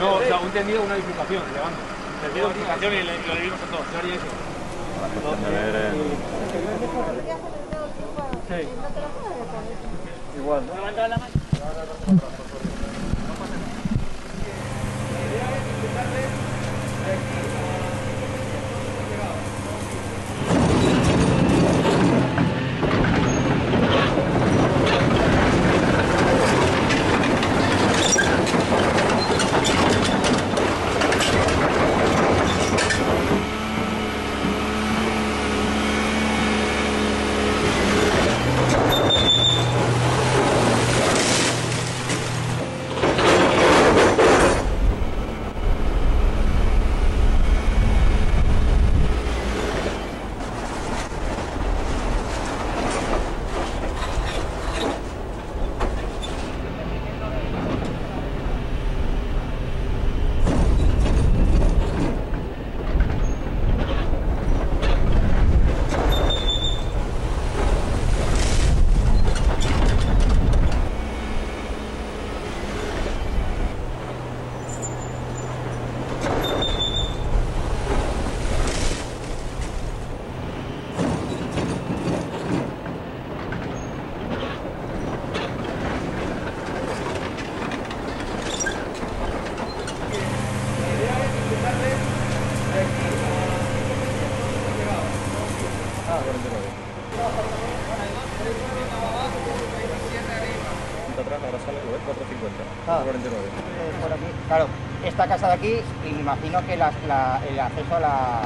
No, o sea, un tendido, una bifurcación, levando. Tendido, bifurcación y lo dividimos en dos. Yo haría eso. Sí. Igual, ¿no? Ah, 49. Atrás, ahora sale, lo ves, 450. Ah. 49. Eh, por aquí. Claro, esta casa de aquí, imagino que el acceso a la, a.